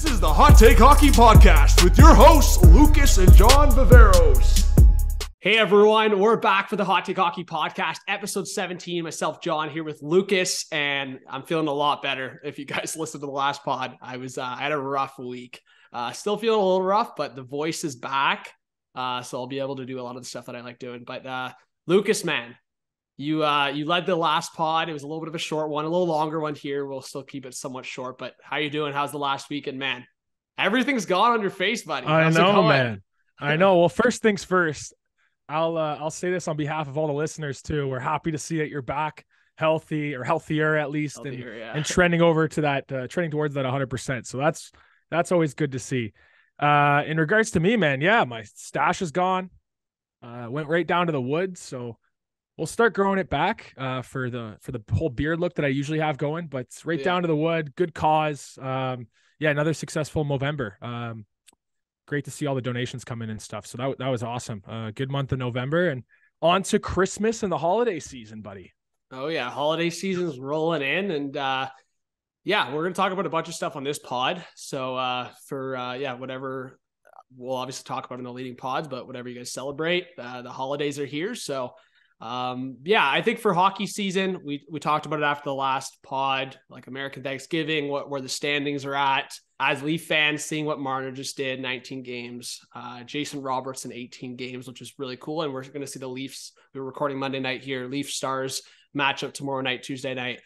This is the Hot Take Hockey Podcast with your hosts, Lucas and John Viveiros. Hey everyone, we're back for the Hot Take Hockey Podcast, episode 17. Myself, John, here with Lucas, and I'm feeling a lot better. If you guys listened to the last pod, I was uh, I had a rough week. Uh, still feeling a little rough, but the voice is back, uh, so I'll be able to do a lot of the stuff that I like doing. But uh, Lucas, man, you uh, you led the last pod. It was a little bit of a short one, a little longer one here. We'll still keep it somewhat short. But how you doing? How's the last week? And man, everything's gone on your face, buddy. I How's it know, man. I know. Well, first things first. I'll uh, I'll say this on behalf of all the listeners too. We're happy to see that you're back, healthy or healthier at least, and, yeah. and trending over to that, uh, trending towards that 100. percent So that's that's always good to see. Uh, in regards to me, man, yeah, my stash is gone. Uh, went right down to the woods, so we'll start growing it back uh, for the for the whole beard look that I usually have going. But it's right Yeah. down to the wood. Good cause. Um, yeah, another successful November. Um, great to see all the donations come in and stuff. So that that was awesome. Uh, good month of November and on to Christmas and the holiday season, buddy. Oh yeah, holiday season's rolling in, and uh, yeah, we're gonna talk about a bunch of stuff on this pod. So uh, for uh, yeah, whatever we'll obviously talk about in the leading pods, but whatever you guys celebrate, uh, the holidays are here. So um, yeah, I think for hockey season, we we talked about it after the last pod, like American Thanksgiving, what where the standings are at. As Leaf fans, seeing what Marner just did, 19 games, uh, Jason Robertson, 18 games, which is really cool. And we're going to see the Leafs. We're recording Monday night here. Leaf Stars matchup tomorrow night, Tuesday night.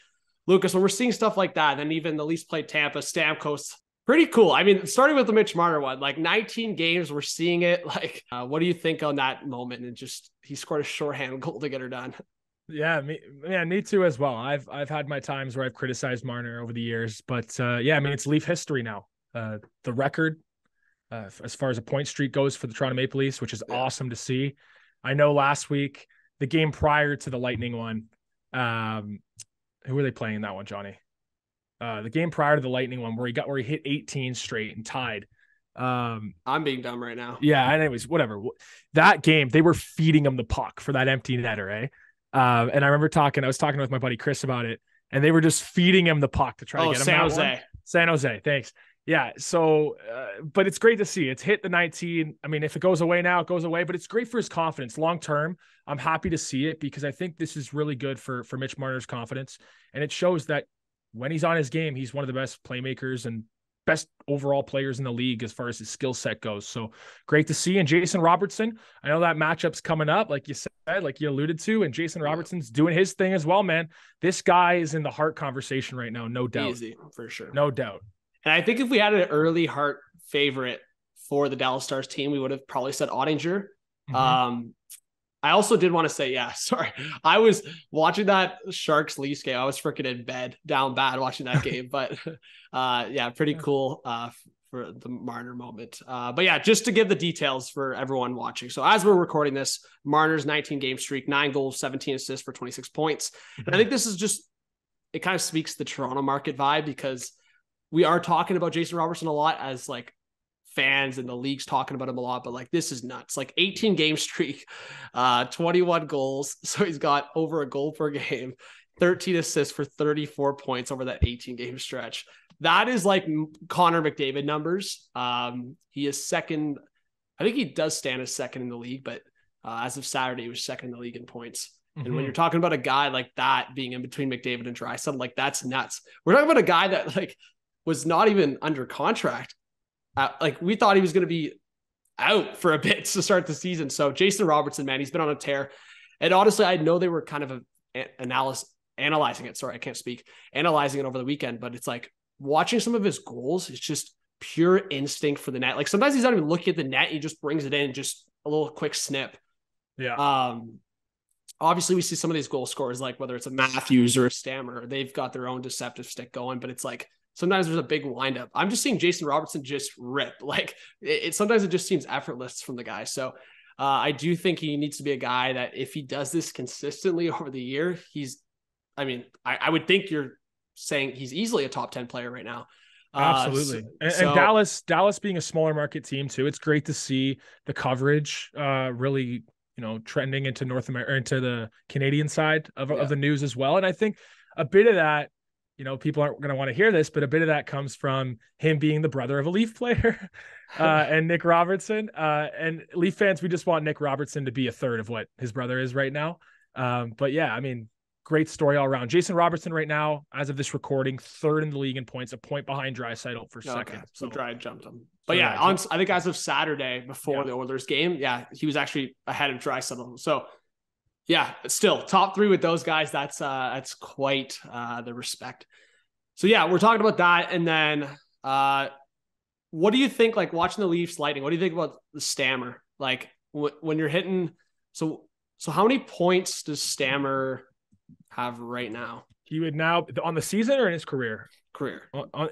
Lucas, when we're seeing stuff like that, and even the Leafs played Tampa, Stamkos, pretty cool. I mean, starting with the Mitch Marner one, like 19 games, we're seeing it. Like, uh, what do you think on that moment? And just he scored a shorthand goal to get her done. Yeah, me, yeah, me too as well. I've I've had my times where I've criticized Marner over the years, but uh, yeah, I mean it's Leaf history now. Uh, the record, uh, as far as a point streak goes for the Toronto Maple Leafs, which is Yeah. awesome to see. I know last week, the game prior to the Lightning one, um, who were they playing in that one, Johnny? Uh, the game prior to the Lightning one, where he got where he hit 18 straight and tied. Um, I'm being dumb right now. yeah, anyways, whatever. That game, they were feeding him the puck for that empty netter, eh? Uh, and I remember talking, I was talking with my buddy Chris about it, and they were just feeding him the puck to try Oh, to get him San Jose. one. San Jose, thanks. Yeah, so, uh, but it's great to see. It's hit the 19. I mean, if it goes away now, it goes away, but it's great for his confidence long term. I'm happy to see it because I think this is really good for for Mitch Marner's confidence, and it shows that when he's on his game, he's one of the best playmakers and best overall players in the league as far as his skill set goes. So great to see. And Jason Robertson, I know that matchup's coming up, like you said, like you alluded to, and Jason Robertson's doing his thing as well, man. This guy is in the Hart conversation right now, no doubt. Easy for sure. No doubt. And I think if we had an early Hart favorite for the Dallas Stars team, we would have probably said Oettinger. Mhm. Um, I also did want to say, yeah, sorry. I was watching that Sharks Leafs game. I was freaking in bed, down bad watching that game. But uh, yeah, pretty cool uh, for the Marner moment. Uh, but yeah, just to give the details for everyone watching. So as we're recording this, Marner's 19 game streak, nine goals, 17 assists for 26 points. And I think this is just, it kind of speaks the Toronto market vibe because we are talking about Jason Robertson a lot as like fans and the league's talking about him a lot, but like this is nuts. Like 18 game streak, uh, 21 goals. So he's got over a goal per game, 13 assists for 34 points over that 18 game stretch. That is like Connor McDavid numbers. Um, he is second. I think he does stand as second in the league, but uh, as of Saturday, he was second in the league in points. And when Mhm. you're talking about a guy like that being in between McDavid and Draisaitl, like that's nuts. We're talking about a guy that like was not even under contract. Uh, like we thought he was going to be out for a bit to start the season. So Jason Robertson, man, he's been on a tear. And honestly, I know they were kind of a, a- analysis analyzing it. Sorry, I can't speak. Analyzing it over the weekend, but it's like watching some of his goals. It's just pure instinct for the net. Like sometimes he's not even looking at the net. He just brings it in, just a little quick snip. yeah. Um, obviously, we see some of these goal scorers, like whether it's a Matthews or a Stammer, they've got their own deceptive stick going, but it's like sometimes there's a big windup. I'm just seeing Jason Robertson just rip. Like it, it sometimes it just seems effortless from the guy. So uh, I do think he needs to be a guy that if he does this consistently over the year, he's. I mean, I, I would think you're saying he's easily a top ten player right now. Uh, Absolutely. so- and, so- and Dallas, Dallas being a smaller market team too, it's great to see the coverage uh really, you know, trending into North America into the Canadian side of, Yeah. of the news as well. And I think a bit of that you know, people aren't going to want to hear this, but a bit of that comes from him being the brother of a Leaf player uh, and Nick Robertson. Uh, and Leaf fans, we just want Nick Robertson to be a third of what his brother is right now. Um, but yeah, I mean, great story all around. Jason Robertson right now, as of this recording, third in the league in points, a point behind Draisaitl for second. Okay. So Dry jumped him. But so yeah, on, I think as of Saturday before yeah. the Oilers game, yeah, he was actually ahead of Draisaitl. So yeah, still top three with those guys. That's uh that's quite uh the respect. So yeah, we're talking about that, and then uh, what do you think? Like watching the Leafs Lightning, what do you think about the Stammer? Like when you're hitting, so so how many points does Stammer have right now? He would now on the season or in his career? Career.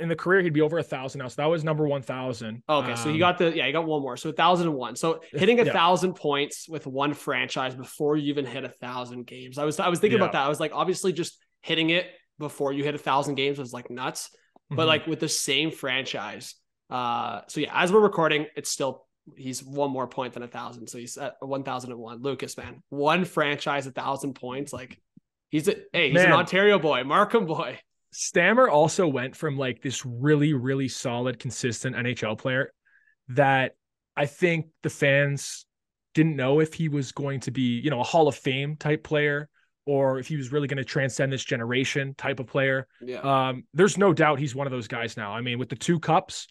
in the career, he'd be over a thousand now. So that was number one thousand. Okay, um, so he got the yeah, he got one more. So a thousand and one. So hitting a yeah. thousand points with one franchise before you even hit a thousand games. I was I was thinking yeah. about that. I was like, obviously, just hitting it before you hit a thousand games was like nuts. Mm-hmm. But like with the same franchise, uh, so yeah, as we're recording, it's still he's one more point than a thousand. So he's at one thousand and one. Lucas, man, one franchise, a thousand points. Like he's a hey, he's man. an Ontario boy, Markham boy. Stammer also went from like this really, really solid, consistent NHL player that I think the fans didn't know if he was going to be, you know, a Hall of Fame type player or if he was really going to transcend this generation type of player. Yeah. Um, there's no doubt he's one of those guys now. I mean, with the two cups,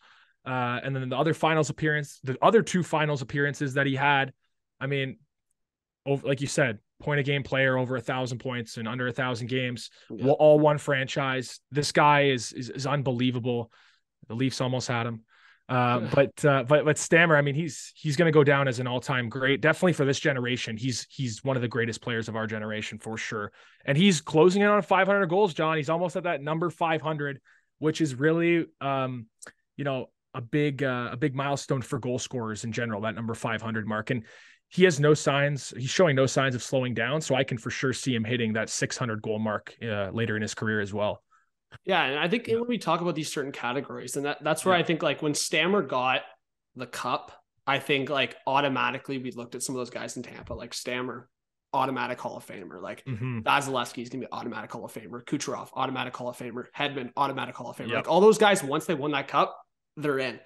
uh, and then the other finals appearance, the other two finals appearances that he had, I mean, over, like you said, point a game player over a thousand points and under a thousand games, yeah. all one franchise. This guy is, is, is unbelievable. The Leafs almost had him. Uh, but uh, but but Stammer, I mean, he's he's going to go down as an all-time great. Definitely for this generation, he's he's one of the greatest players of our generation for sure. And he's closing in on 500 goals, John. He's almost at that number 500, which is really, um, you know, a big uh, a big milestone for goal scorers in general. That number 500 mark, and he has no signs. He's showing no signs of slowing down. So I can for sure see him hitting that 600 goal mark uh, later in his career as well. Yeah, and I think when we talk about these certain categories, and that, that's where yeah. I think like when Stammer got the cup, I think like automatically we looked at some of those guys in Tampa, like Stammer, automatic Hall of Famer, like mm-hmm. Is gonna be automatic Hall of Famer, Kucherov, automatic Hall of Famer, Hedman, automatic Hall of Famer. Yep. Like all those guys, once they won that cup, they're in.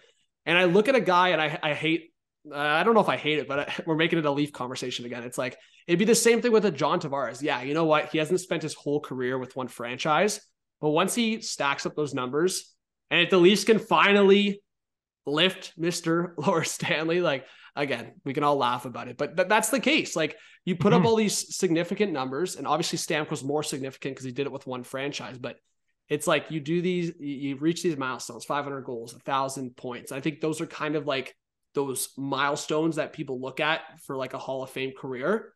And I look at a guy and I, I hate uh, I don't know if I hate it, but I, we're making it a Leaf conversation again. It's like it'd be the same thing with a John Tavares. Yeah, you know what? He hasn't spent his whole career with one franchise, but once he stacks up those numbers, and if the Leafs can finally lift Mr. Laura Stanley, like again, we can all laugh about it, but th- that's the case. Like you put mm-hmm. up all these significant numbers, and obviously Stamkos more significant because he did it with one franchise, but it's like you do these, you reach these milestones, 500 goals, a thousand points. I think those are kind of like those milestones that people look at for like a Hall of Fame career,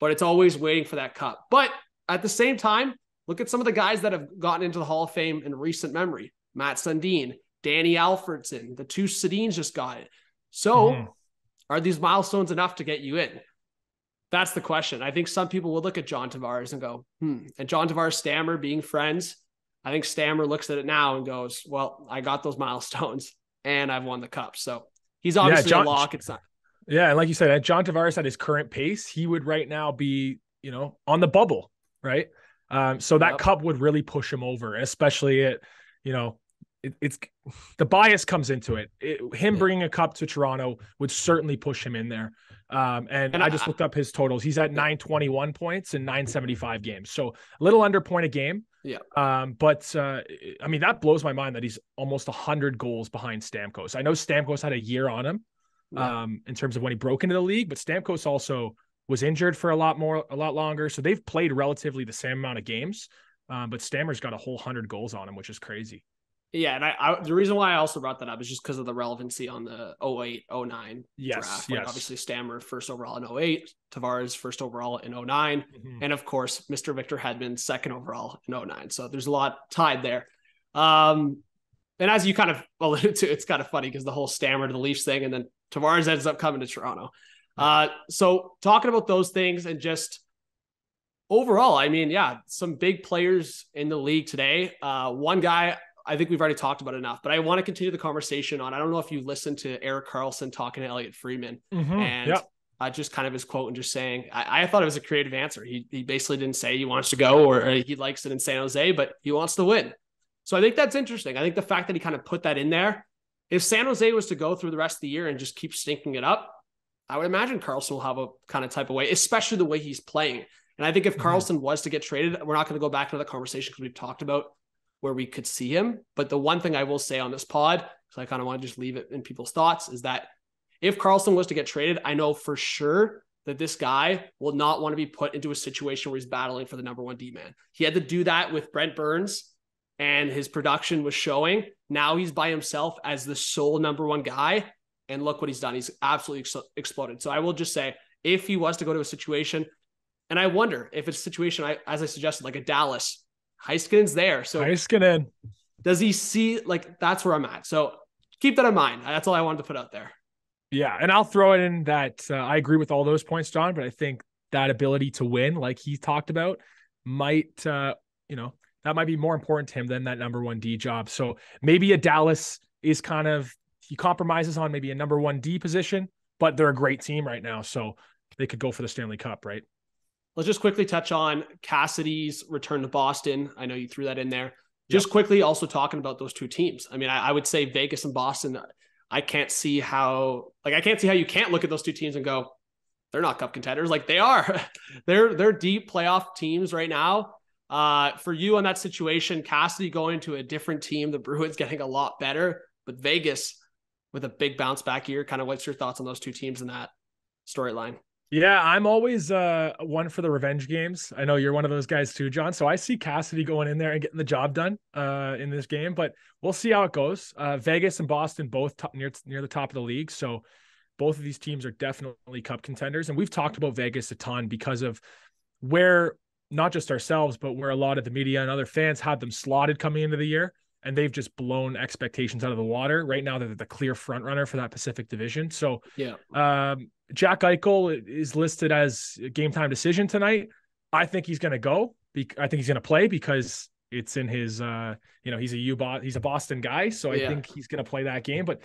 but it's always waiting for that cup. But at the same time, Look at some of the guys that have gotten into the Hall of Fame in recent memory. Mats Sundin, Danny Alfredsson, the two Sedins just got it. So mm-hmm. are these milestones enough to get you in? That's the question. I think some people will look at John Tavares and go, hmm. And John Tavares, Stammer being friends, I think Stammer looks at it now and goes, Well, I got those milestones and I've won the cup. So he's obviously yeah, John, a lock. It's not. Yeah. And like you said, John Tavares at his current pace, he would right now be, you know, on the bubble, right? Um, so that yep. cup would really push him over, especially at, you know, it, it's the bias comes into it. it him yeah. bringing a cup to Toronto would certainly push him in there. Um, and, and I, I, just looked up his totals. He's at 921 points in 975 games. So a little under point a game. Yeah. Um, but uh, I mean, that blows my mind that he's almost 100 goals behind Stamkos. I know Stamkos had a year on him yeah. um, in terms of when he broke into the league, but Stamkos also was injured for a lot more, a lot longer. So they've played relatively the same amount of games. Um, but Stammer's got a whole hundred goals on him, which is crazy. Yeah, and I, I, the reason why I also brought that up is just because of the relevancy on the 08 09 yes, draft. Like yes. obviously Stammer first overall in 08, Tavares first overall in 9 mm-hmm. and of course Mr. Victor Hedman second overall in 09. So there's a lot tied there. Um, and as you kind of alluded to, it's kind of funny because the whole Stammer to the Leafs thing, and then Tavares ends up coming to Toronto. Uh, so talking about those things and just overall, I mean, yeah, some big players in the league today. Uh, one guy I think we've already talked about enough, but I want to continue the conversation on. I don't know if you listened to Erik Karlsson talking to Elliotte Friedman, mm-hmm. and yep. uh, just kind of his quote and just saying, I, I, thought it was a creative answer. He, he basically didn't say he wants to go or he likes it in San Jose, but he wants to win. So I think that's interesting. I think the fact that he kind of put that in there, if San Jose was to go through the rest of the year and just keep stinking it up, I would imagine Karlsson will have a kind of type of way, especially the way he's playing. And I think if mm-hmm. Was to get traded, we're not going to go back to the conversation because we've talked about where we could see him. But the one thing I will say on this pod, because I kind of want to just leave it in people's thoughts, is that if Karlsson was to get traded, I know for sure that this guy will not want to be put into a situation where he's battling for the number one D man. He had to do that with Brent Burns, and his production was showing. Now he's by himself as the sole number one guy. And look what he's done. He's absolutely ex- exploded. So I will just say, if he was to go to a situation, and I wonder if it's a situation, I, as I suggested, like a Dallas, Heiskanen's there. So Heiskanen, does he see like that's where I'm at? So keep that in mind. That's all I wanted to put out there. Yeah, and I'll throw it in that uh, I agree with all those points, John. But I think that ability to win, like he talked about, might uh, you know that might be more important to him than that number one D job. So maybe a Dallas is kind of he compromises on maybe a number one D position, but they're a great team right now, so they could go for the Stanley Cup, right? Let's just quickly touch on Cassidy's return to Boston. I know you threw that in there. Just yep. quickly, also talking about those two teams. I mean, I, I would say Vegas and Boston I can't see how like I can't see how you can't look at those two teams and go, they're not cup contenders. Like they are. they're they're deep playoff teams right now. Uh, for you on that situation, Cassidy going to a different team, the Bruins getting a lot better, but Vegas with a big bounce back year. Kind of what's your thoughts on those two teams in that storyline? Yeah, I'm always uh one for the revenge games. I know you're one of those guys too, John. So I see Cassidy going in there and getting the job done uh in this game, but we'll see how it goes. Uh Vegas and Boston both top, near near the top of the league, so both of these teams are definitely cup contenders and we've talked about Vegas a ton because of where not just ourselves, but where a lot of the media and other fans had them slotted coming into the year and they've just blown expectations out of the water. Right now, they're the clear front runner for that Pacific Division. So, yeah, um, Jack Eichel is listed as a game time decision tonight. I think he's going to go. I think he's going to play because it's in his. Uh, you know, he's a U bot. He's a Boston guy, so I yeah. think he's going to play that game. But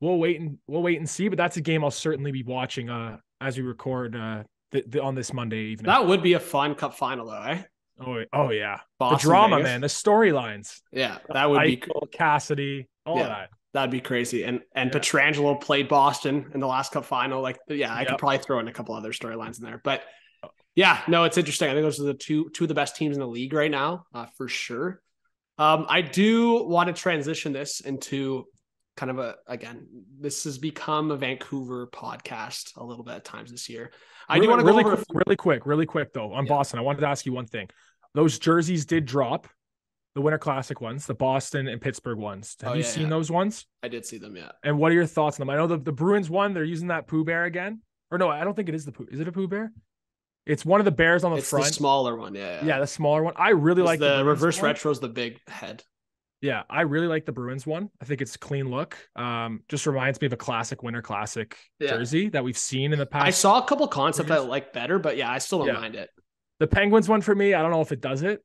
we'll wait and we'll wait and see. But that's a game I'll certainly be watching uh, as we record uh, the, the, on this Monday evening. That would be a fun Cup final, though, eh? Oh, oh yeah, Boston, the drama, Vegas. man, the storylines. Yeah, that would Eichel, be cool. Cassidy, all yeah, of that. That'd be crazy. And and yeah. Pietrangelo played Boston in the last Cup final. Like, yeah, I yep. could probably throw in a couple other storylines in there. But yeah, no, it's interesting. I think those are the two two of the best teams in the league right now, uh, for sure. Um, I do want to transition this into kind of a again, this has become a Vancouver podcast a little bit at times this year. I really, do want to really go quick, really quick, really quick though on yeah. Boston. I wanted to ask you one thing. Those jerseys did drop, the Winter Classic ones, the Boston and Pittsburgh ones. Have oh, you yeah, seen yeah. those ones? I did see them, yeah. And what are your thoughts on them? I know the, the Bruins one, they're using that Pooh Bear again. Or no, I don't think it is the Pooh. Is it a Pooh Bear? It's one of the bears on the it's front. The smaller one, yeah, yeah. Yeah, the smaller one. I really like the, the reverse retro is the big head. Yeah, I really like the Bruins one. I think it's a clean look. Um, just reminds me of a classic Winter Classic yeah. jersey that we've seen in the past. I saw a couple concepts I like better, but yeah, I still don't yeah. mind it. The Penguins one for me, I don't know if it does it.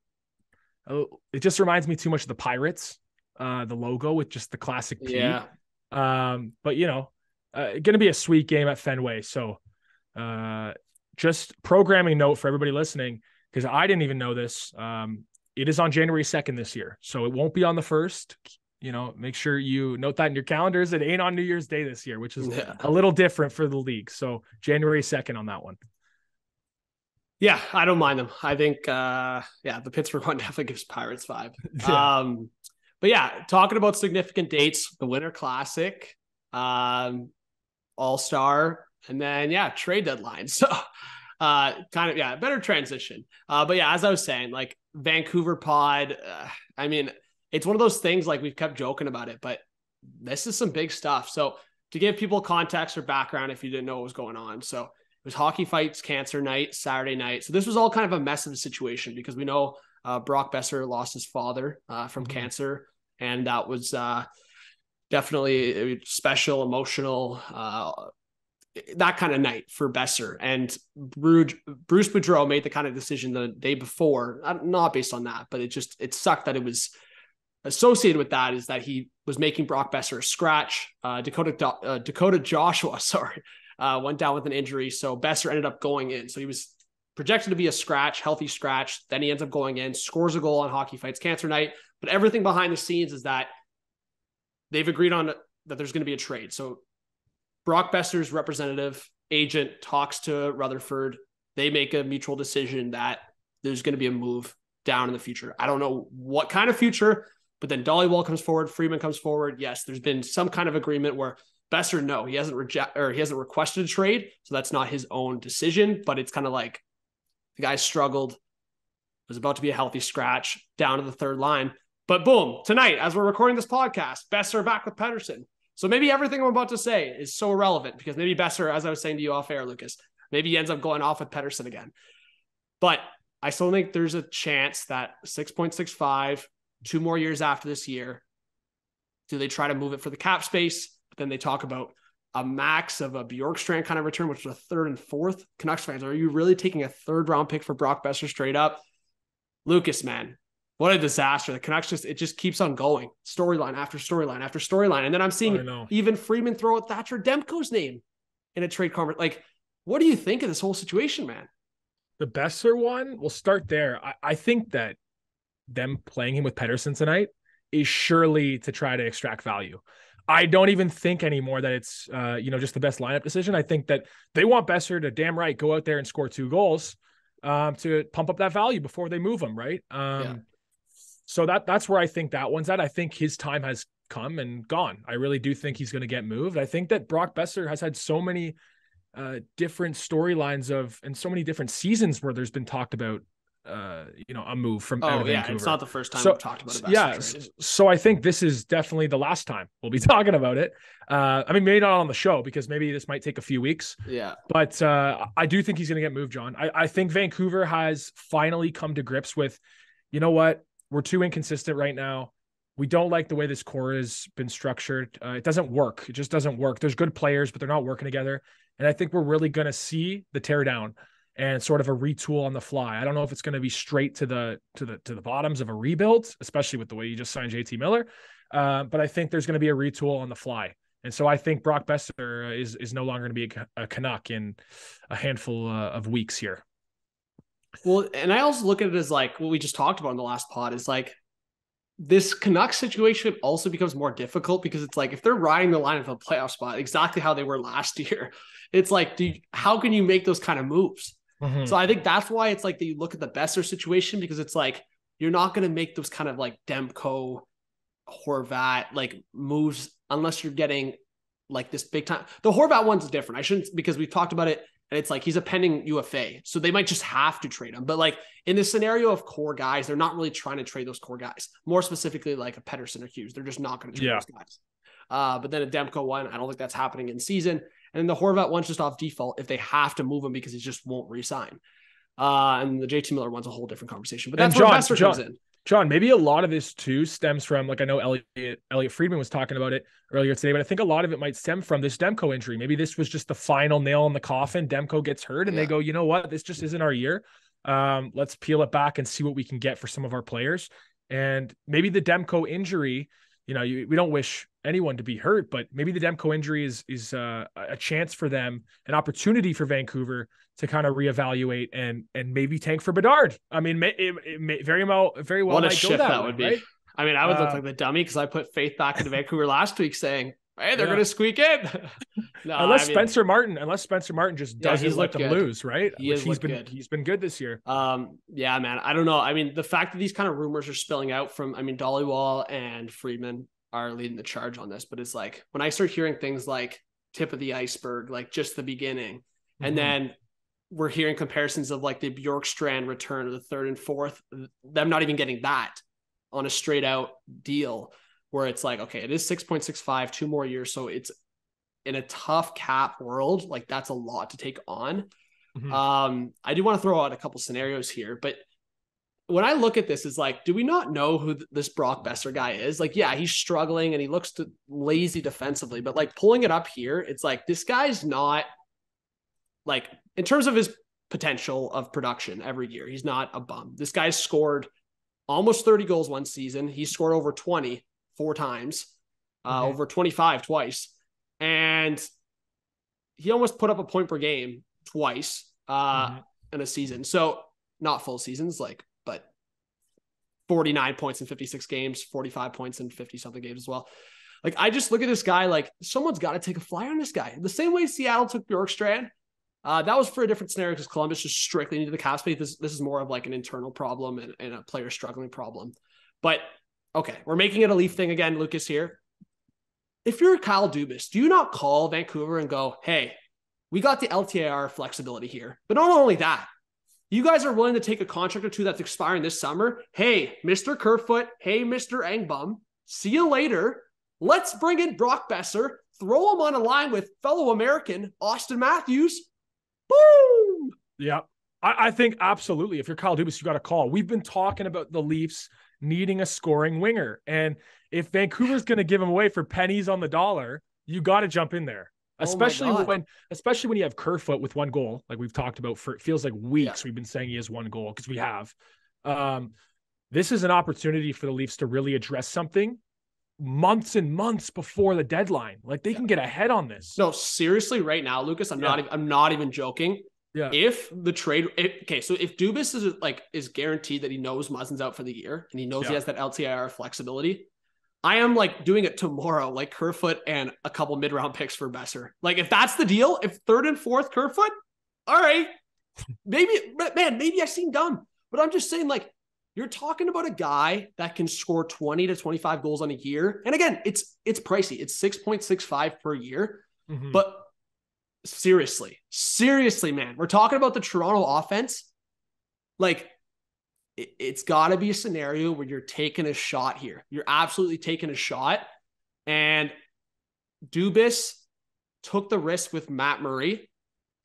Oh, it just reminds me too much of the Pirates, uh, the logo with just the classic P. Yeah. Um, but you know, uh, going to be a sweet game at Fenway. So, uh, just programming note for everybody listening because I didn't even know this. Um, it is on January 2nd this year. So it won't be on the first. You know, make sure you note that in your calendars. It ain't on New Year's Day this year, which is yeah. a little different for the league. So January 2nd on that one. Yeah, I don't mind them. I think uh yeah, the Pittsburgh one definitely gives Pirates vibe. Yeah. Um but yeah, talking about significant dates, the Winter Classic, um, All-Star, and then yeah, trade deadline. So uh kind of yeah, better transition. Uh but yeah, as I was saying, like Vancouver pod, uh, I mean, it's one of those things like we've kept joking about it, but this is some big stuff. So to give people context or background if you didn't know what was going on. So was hockey fights cancer night, Saturday night. So this was all kind of a mess of a situation because we know uh, Brock Boeser lost his father uh, from mm-hmm. cancer, and that was uh, definitely special, emotional, uh, that kind of night for Boeser. And Bruce, Bruce Boudreau made the kind of decision the day before, not based on that, but it just it sucked that it was associated with that is that he was making Brock Boeser a scratch. Uh, Dakota uh, Dakota Joshua, sorry, uh, went down with an injury. So Boeser ended up going in. So he was projected to be a scratch, healthy scratch. Then he ends up going in, scores a goal on Hockey Fights Cancer Night. But everything behind the scenes is that they've agreed on that there's going to be a trade. So Brock Boeser's representative agent talks to Rutherford. They make a mutual decision that there's going to be a move down in the future. I don't know what kind of future, but then Dhaliwal comes forward, Friedman comes forward. Yes, there's been some kind of agreement where Boeser, no, he hasn't reject or he hasn't requested a trade, so that's not his own decision. But it's kind of like the guy struggled, was about to be a healthy scratch down to the third line. But boom, tonight, as we're recording this podcast, Boeser back with Pettersson. So maybe everything I'm about to say is so irrelevant because maybe Boeser, as I was saying to you off air, Lucas, maybe he ends up going off with Pettersson again. But I still think there's a chance that 6.65, two more years after this year, do they try to move it for the cap space? Then they talk about a max of a Bjorkstrand kind of return, which is a third and fourth. Canucks fans, are you really taking a third round pick for Brock Boeser straight up? Lucas, man, what a disaster. The Canucks just it just keeps on going. Storyline after storyline after storyline. And then I'm seeing even Friedman throw out Thatcher Demko's name in a trade conference. Like, what do you think of this whole situation, man? the Boeser one, we'll start there. I, I think that them playing him with Pettersson tonight is surely to try to extract value. I don't even think anymore that it's uh, you know just the best lineup decision. I think that they want Boeser to damn right go out there and score two goals um, to pump up that value before they move him, right? Um, yeah. So that that's where I think that one's at. I think his time has come and gone. I really do think he's going to get moved. I think that Brock Boeser has had so many uh, different storylines of and so many different seasons where there's been talked about uh you know a move from oh yeah it's not the first time so, we've talked about it yeah so i think this is definitely the last time we'll be talking about it uh i mean maybe not on the show because maybe this might take a few weeks yeah but uh i do think he's gonna get moved john i, I think vancouver has finally come to grips with you know what we're too inconsistent right now we don't like the way this core has been structured. Uh, it doesn't work. It just doesn't work. There's good players, but they're not working together. And I think we're really going to see the teardown and sort of a retool on the fly. I don't know if it's going to be straight to the to the to the bottoms of a rebuild, especially with the way you just signed JT Miller. Uh, but I think there's going to be a retool on the fly. And so I think Brock Boeser is is no longer going to be a, a Canuck in a handful uh, of weeks here. Well, and I also look at it as like what we just talked about in the last pod is like this Canucks situation also becomes more difficult because it's like if they're riding the line of a playoff spot, exactly how they were last year, it's like, you, how can you make those kind of moves? Mm-hmm. So I think that's why it's like that you look at the Boeser situation because it's like you're not going to make those kind of like Demko, Horvat like moves unless you're getting like this big time. The Horvat one's different. I shouldn't because we've talked about it and it's like he's a pending UFA. So they might just have to trade him. But like in the scenario of core guys, they're not really trying to trade those core guys. More specifically, like a Pettersson or Hughes. They're just not going to trade yeah. those guys. Uh, but then a Demko one, I don't think that's happening in season. And then the Horvat one's just off default if they have to move him because he just won't resign. Uh, and the JT Miller one's a whole different conversation. But that's John, where Boeser comes in. John, maybe a lot of this too stems from like I know Elliot Elliot Friedman was talking about it earlier today, but I think a lot of it might stem from this Demko injury. Maybe this was just the final nail in the coffin. Demko gets hurt, and yeah. they go, you know what, this just isn't our year. Um, let's peel it back and see what we can get for some of our players. And maybe the Demko injury, you know, you, we don't wish anyone to be hurt, but maybe the Demko injury is is uh, a chance for them, an opportunity for Vancouver to kind of reevaluate and and maybe tank for Bedard. I mean, it, it may very well very well what a shift that, that would be. Right? I mean, I would uh, look like the dummy because I put faith back into Vancouver last week, saying, "Hey, they're yeah. going to squeak in." no, unless I mean, Spencer Martin, unless Spencer Martin just doesn't yeah, let them good. lose, right? He Which he's been good. he's been good this year. Um, yeah, man. I don't know. I mean, the fact that these kind of rumors are spilling out from, I mean, Dhaliwal and Friedman are leading the charge on this, but it's like when I start hearing things like tip of the iceberg, like just the beginning, mm-hmm. and then we're hearing comparisons of like the Bjorkstrand return of the third and fourth, them not even getting that on a straight out deal where it's like, okay, it is 6.65, two more years. So it's in a tough cap world, like that's a lot to take on. Mm-hmm. Um, I do want to throw out a couple scenarios here, but when I look at this, is like, do we not know who th- this Brock Boeser guy is? Like, yeah, he's struggling and he looks to lazy defensively, but like pulling it up here, it's like this guy's not like in terms of his potential of production every year, he's not a bum. This guy's scored almost 30 goals one season. He scored over 20 four times, uh, over 25 twice. And he almost put up a point per game twice uh, Mhm. in a season. So not full seasons, like, 49 points in 56 games, 45 points in 50 something games as well. Like, I just look at this guy, like, someone's got to take a flyer on this guy. The same way Seattle took Bjorkstrand. Uh, that was for a different scenario because Columbus just strictly needed the cap space. This, this is more of like an internal problem and, and a player struggling problem. But okay, we're making it a Leaf thing again, Lucas here. If you're Kyle Dubas, do you not call Vancouver and go, hey, we got the LTIR flexibility here. But not only that, you guys are willing to take a contract or two that's expiring this summer. Hey, Mr. Kerfoot. Hey, Mr. Engvall. See you later. Let's bring in Brock Boeser, throw him on a line with fellow American Austin Matthews. Boom. Yeah. I, I think absolutely. If you're Kyle Dubas, you got to call. We've been talking about the Leafs needing a scoring winger. And if Vancouver's going to give him away for pennies on the dollar, you got to jump in there. Oh Especially God. when, especially when you have Kerfoot with one goal, like we've talked about for it feels like weeks. We've been saying he has one goal because we have. Um, this is an opportunity for the Leafs to really address something months and months before the deadline. Like they can get ahead on this. No, seriously, right now, Lucas, I'm not. Yeah. even I'm not even joking. Yeah. If the trade, if, okay, so if Dubas is like is guaranteed that he knows Muzzin's out for the year and he knows he has that LTIR flexibility, I am like doing it tomorrow, like Kerfoot and a couple mid round picks for Boeser. Like if that's the deal, if third and fourth Kerfoot, all right, maybe, man, maybe I seem dumb, but I'm just saying like. You're talking about a guy that can score 20 to 25 goals on a year. And again, it's it's pricey. It's 6.65 per year. Mhm. But seriously, seriously, man, we're talking about the Toronto offense. Like, it, it's got to be a scenario where you're taking a shot here. You're absolutely taking a shot. And Dubas took the risk with Matt Murray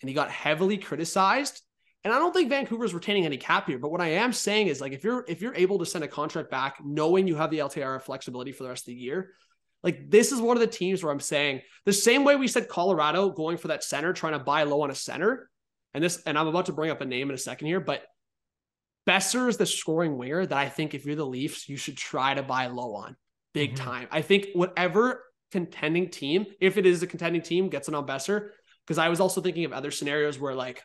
and he got heavily criticized. And I don't think Vancouver's retaining any cap here. But what I am saying is like if you're if you're able to send a contract back knowing you have the LTR flexibility for the rest of the year, like this is one of the teams where I'm saying the same way we said Colorado going for that center, trying to buy low on a center. And this, and I'm about to bring up a name in a second here, but Boeser is the scoring winger that I think if you're the Leafs, you should try to buy low on big Mhm. time. I think whatever contending team, if it is a contending team, gets it on Boeser. Because I was also thinking of other scenarios where like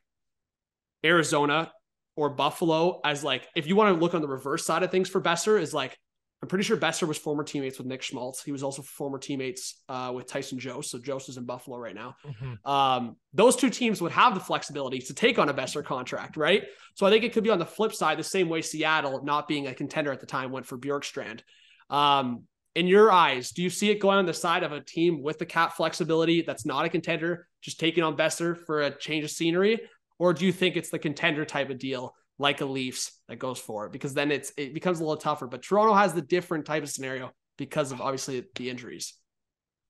Arizona or Buffalo as like if you want to look on the reverse side of things for Boeser is like I'm pretty sure Boeser was former teammates with Nick Schmaltz. He was also former teammates uh, with Tyson Jost. So Jost is in Buffalo right now. Mhm. Um, those two teams would have the flexibility to take on a Boeser contract, right? So I think it could be on the flip side, the same way Seattle, not being a contender at the time, went for Bjorkstrand. Um, in your eyes, do you see it going on the side of a team with the cap flexibility that's not a contender, just taking on Boeser for a change of scenery? Or do you think it's the contender type of deal like a Leafs that goes for it? Because then it's it becomes a little tougher. But Toronto has the different type of scenario because of obviously the injuries.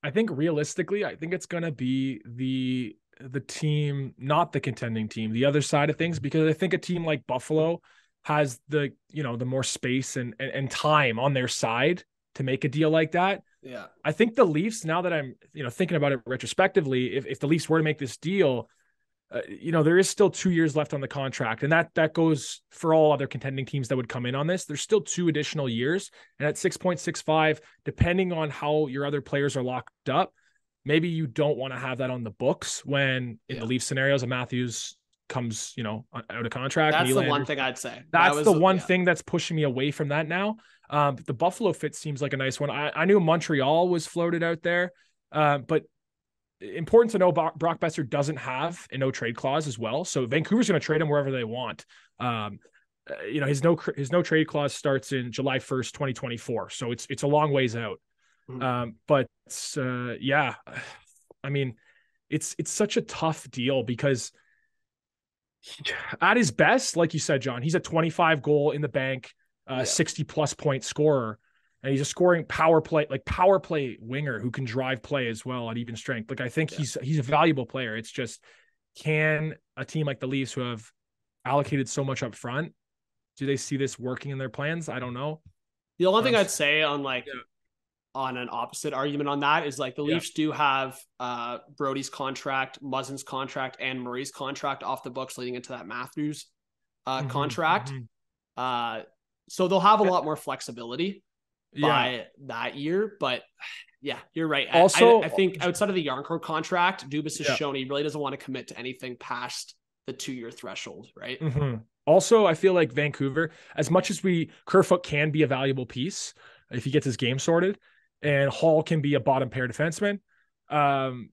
I think realistically, I think it's gonna be the the team, not the contending team, the other side of things, because I think a team like Buffalo has the you know the more space and and, and time on their side to make a deal like that. Yeah. I think the Leafs, now that I'm you know thinking about it retrospectively, if if the Leafs were to make this deal, uh, you know there is still two years left on the contract, and that that goes for all other contending teams that would come in on this. There's still two additional years, and at six point six five, depending on how your other players are locked up, maybe you don't want to have that on the books when in Yeah. the Leaf scenarios, a Matthews comes you know out of contract. That's the one thing I'd say. That that's was the one yeah. thing that's pushing me away from that now. Um, the Buffalo fit seems like a nice one. I, I knew Montreal was floated out there, uh, but important to know Brock Boeser doesn't have a no trade clause as well. So Vancouver's going to trade him wherever they want. Um, uh, you know his no his no trade clause starts in July first, twenty twenty four. So it's it's a long ways out. Mhm. Um, but uh, yeah, I mean, it's it's such a tough deal because at his best, like you said, John, he's a 25 goal in the bank, uh, Yeah. 60 plus point scorer. And he's a scoring power play, like power play winger who can drive play as well at even strength. Like I think Yeah. he's he's a valuable player. It's just can a team like the Leafs who have allocated so much up front, do they see this working in their plans? I don't know. The only thing I'd say on like Yeah. on an opposite argument on that is like the Yeah. Leafs do have uh Brodie's contract, Muzzin's contract, and Murray's contract off the books leading into that Matthews uh Mhm, contract. mhm. Uh so they'll have a lot more flexibility Yeah. by that year. But Yeah, you're right. Also, I, I think outside of the Jarnkrok contract, Dubas has Yeah. shown he really doesn't want to commit to anything past the two year threshold, right? Mhm. Also, I feel like Vancouver, as much as we Kerfoot can be a valuable piece if he gets his game sorted, and Holl can be a bottom pair defenseman. Um,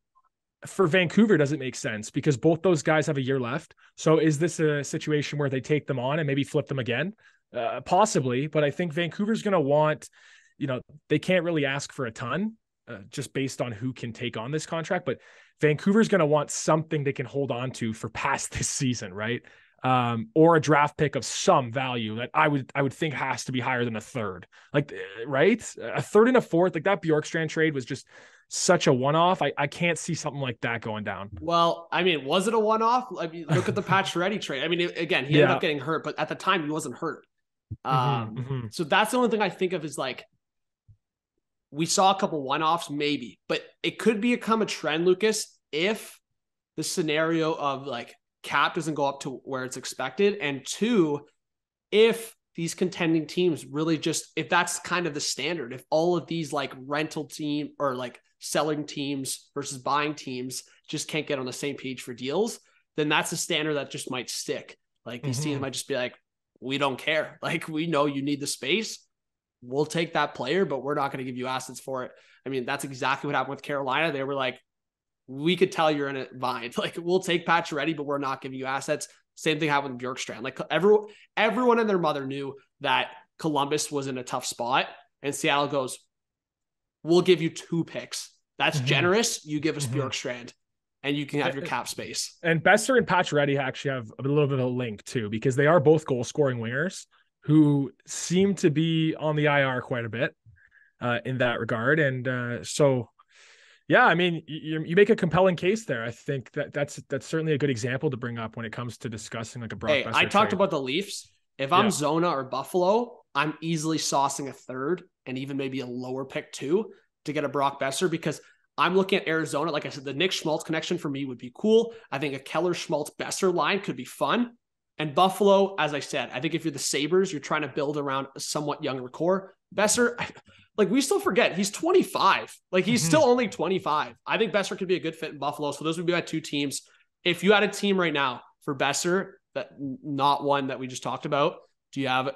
for Vancouver, does it make sense because both those guys have a year left? So is this a situation where they take them on and maybe flip them again? Uh, possibly, but I think Vancouver's going to want, you know, they can't really ask for a ton uh, just based on who can take on this contract, but Vancouver's going to want something they can hold on to for past this season, right? Um, or a draft pick of some value that I would I would think has to be higher than a third, like uh, right, a third and a fourth, like that Bjorkstrand trade was just such a one off. I, I can't see something like that going down. Well, I mean, was it a one off? I mean, look at the Pacioretty trade. I mean, again, he ended up getting hurt, but at the time he wasn't hurt. Mhm, Um, mhm. So that's the only thing I think of is like we saw a couple one offs, maybe, but it could become a trend, Lucas, if the scenario of like cap doesn't go up to where it's expected, and two, if these contending teams really just if that's kind of the standard, if all of these like rental team or like selling teams versus buying teams just can't get on the same page for deals, then that's a standard that just might stick. Like these teams Mhm. might just be like, we don't care. Like we know you need the space. We'll take that player, but we're not going to give you assets for it. I mean, that's exactly what happened with Carolina. They were like, we could tell you're in a bind. Like we'll take Pacioretty, but we're not giving you assets. Same thing happened with Bjorkstrand. Like everyone, everyone and their mother knew that Columbus was in a tough spot, and Seattle goes, "We'll give you two picks. That's Mhm. generous. You give us Mhm. Bjorkstrand, and you can have your cap space." And Boeser and Pacioretty actually have a little bit of a link too, because they are both goal scoring wingers who seem to be on the IR quite a bit uh, in that regard. And uh, so, yeah, I mean, you, you make a compelling case there. I think that that's that's certainly a good example to bring up when it comes to discussing like a Brock Hey, Boeser I talked trade. about the Leafs. If I'm Yeah. Zona or Buffalo, I'm easily saucing a third and even maybe a lower pick too to get a Brock Boeser because I'm looking at Arizona. Like I said, the Nick Schmaltz connection for me would be cool. I think a Keller Schmaltz Boeser line could be fun. And Buffalo, as I said, I think if you're the Sabres, you're trying to build around a somewhat younger core. Boeser, like we still forget, he's 25. Like he's Mhm. still only 25. I think Boeser could be a good fit in Buffalo. So those would be my two teams. If you had a team right now for Boeser, that not one that we just talked about, do you have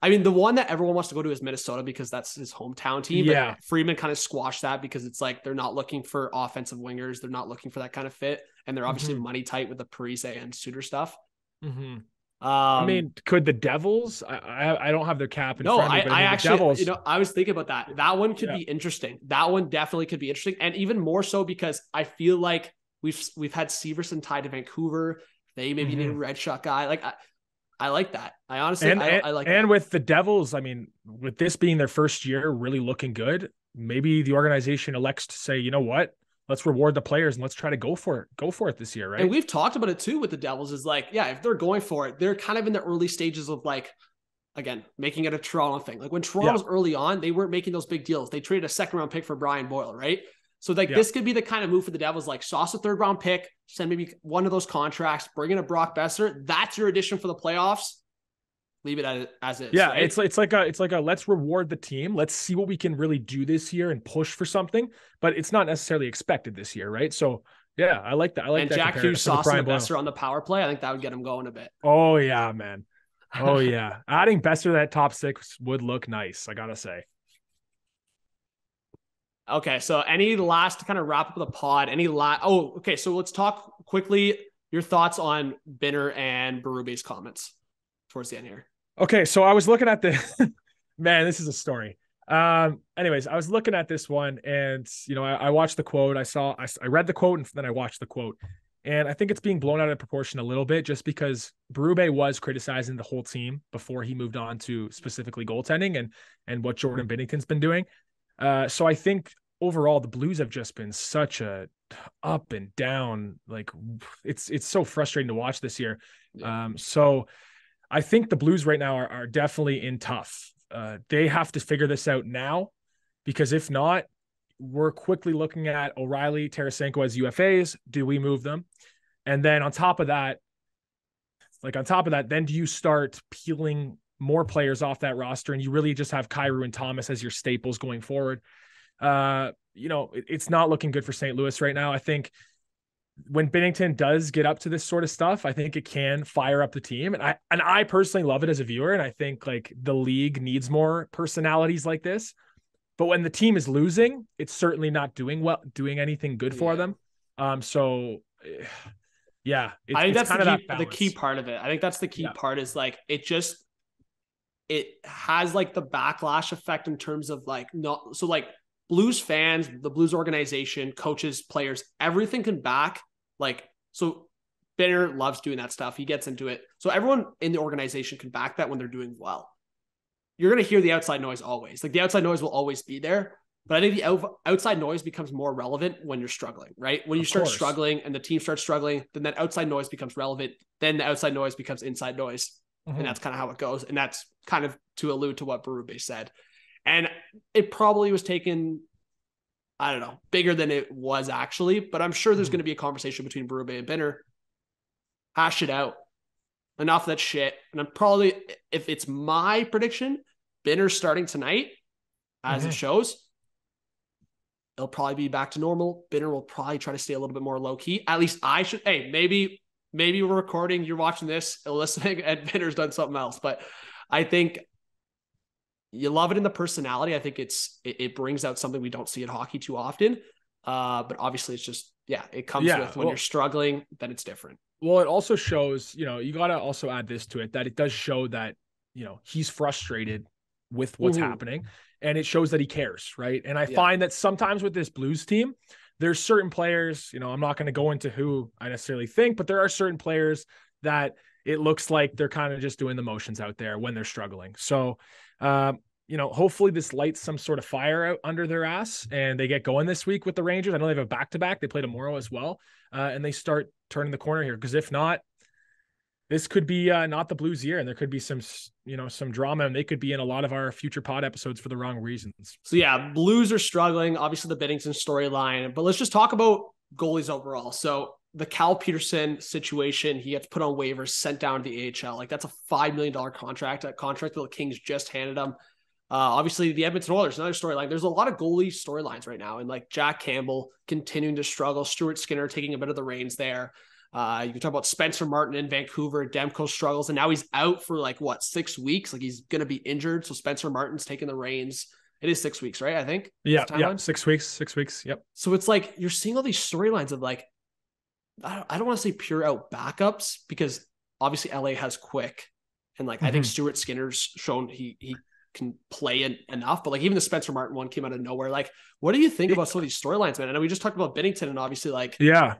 I mean, the one that everyone wants to go to is Minnesota because that's his hometown team. but Yeah. Friedman kind of squashed that because it's like they're not looking for offensive wingers. They're not looking for that kind of fit. And they're obviously Mhm. money tight with the Parise and Suter stuff. Mhm. Um, I mean, could the Devils? I, I I don't have their cap in no, front of I, me, but I I, the actually, Devils. you know, I was thinking about that. That one could Yeah. be interesting. That one definitely could be interesting, and even more so because I feel like we've we've had Severson tied to Vancouver. They maybe need a red shot guy. Like I, I like that. I honestly, and I, and, I like and that. with the Devils, I mean, with this being their first year, really looking good, maybe the organization elects to say, you know what, let's reward the players and let's try to go for it, go for it this year, right? And we've talked about it too with the Devils. Is like, yeah, if they're going for it, they're kind of in the early stages of like, again, making it a Toronto thing. Like when Toronto was early on, they weren't making those big deals. They traded a second round pick for Brian Boyle, right? So like Yeah. this could be the kind of move for the Devils, like sauce a third round pick, send maybe one of those contracts, bring in a Brock Boeser. That's your addition for the playoffs. Leave it as, is. yeah, right? it's it's like a it's like a let's reward the team. Let's see what we can really do this year and push for something. But it's not necessarily expected this year, right? So yeah, I like that. I like and that. Jack Hughes saucing Brian. Boeser on the power play. I think that would get him going a bit. Oh yeah, man. Oh yeah, adding Boeser to that top six would look nice. I gotta say. Okay, so any last kind of wrap up the pod? Any last? Oh, okay. So let's talk quickly. Your thoughts on Binner and Berube's comments towards the end here. Okay, so I was looking at the man, this is a story. Um, anyways, I was looking at this one and you know, I, I watched the quote, I saw I, I read the quote and then I watched the quote. And I think it's being blown out of proportion a little bit just because Berube was criticizing the whole team before he moved on to specifically goaltending and and what Jordan Binnington's been doing. Uh, so I think overall the Blues have just been such a up and down. Like it's it's so frustrating to watch this year. Yeah. Um, so I think the Blues right now are, are definitely in tough. Uh, they have to figure this out now because if not, we're quickly looking at O'Reilly, Tarasenko as UFAs. Do we move them? And then on top of that, like on top of that, then do you start peeling more players off that roster and you really just have Kyrou and Thomas as your staples going forward? uh, you know, it, it's not looking good for St. Louis right now. I think when Binnington does get up to this sort of stuff, I think it can fire up the team. And I and I personally love it as a viewer. And I think like the league needs more personalities like this. But when the team is losing, it's certainly not doing well, doing anything good for Yeah. them. Um, so eh, yeah, it's, I think that's the key, that the key part of it. I think that's the key Yeah. part is like it just it has like the backlash effect in terms of like not so like Blues fans, the Blues organization, coaches, players, everything can back like so Binner loves doing that stuff. He gets into it. So everyone in the organization can back that when they're doing well. You're going to hear the outside noise always. Like the outside noise will always be there. But I think the outside noise becomes more relevant when you're struggling, right? When you Of start course. struggling and the team starts struggling, then that outside noise becomes relevant. Then the outside noise becomes inside noise. Mhm. And that's kind of how it goes. And that's kind of to allude to what Berube said. And it probably was taken, I don't know, bigger than it was actually. But I'm sure there's Mhm. going to be a conversation between Berube and Binner. Hash it out. Enough of that shit. And I'm probably, if it's my prediction, Binner's starting tonight, as it Mhm. shows. It'll probably be back to normal. Binner will probably try to stay a little bit more low key. At least I should. Hey, maybe maybe we're recording, you're watching this, listening, and Binner's done something else. But I think you love it in the personality. I think it's it, it brings out something we don't see in hockey too often. Uh, but obviously, it's just yeah, it comes Yeah, with when well- you're struggling, then it's different. Well, it also shows, you know, you got to also add this to it that it does show that, you know, he's frustrated with what's Mhm. happening and it shows that he cares, right? And I Yeah. find that sometimes with this Blues team, there's certain players, you know, I'm not going to go into who I necessarily think, but there are certain players that it looks like they're kind of just doing the motions out there when they're struggling. So, um, you know, hopefully this lights some sort of fire out under their ass and they get going this week with the Rangers. I know they have a back to back. They play tomorrow as well. Uh, and they start turning the corner here. Because if not, this could be uh, not the Blues year, and there could be some, you know, some drama, and they could be in a lot of our future pod episodes for the wrong reasons. So yeah, Blues are struggling. Obviously, the Binnington storyline, but let's just talk about goalies overall. So the Cal Petersen situation, he gets put on waivers, sent down to the AHL. Like that's a five million dollar contract. That contract that the Kings just handed him. Uh, obviously, the Edmonton Oilers, another storyline. There's a lot of goalie storylines right now, and like Jack Campbell continuing to struggle, Stuart Skinner taking a bit of the reins there. Uh, you can talk about Spencer Martin in Vancouver. Demko struggles, and now he's out for like what six weeks? Like he's going to be injured. So Spencer Martin's taking the reins. It is six weeks, right? I think. Yeah, yeah, six weeks, six weeks. Yep. So it's like you're seeing all these storylines of like, I don't, don't want to say pure out backups because obviously LA has quick, and like I think Mhm. Stuart Skinner's shown he he can play en- enough, but like even the Spencer Martin one came out of nowhere. Like, what do you think about some of these storylines, man? I know we just talked about Binnington and obviously like Yeah.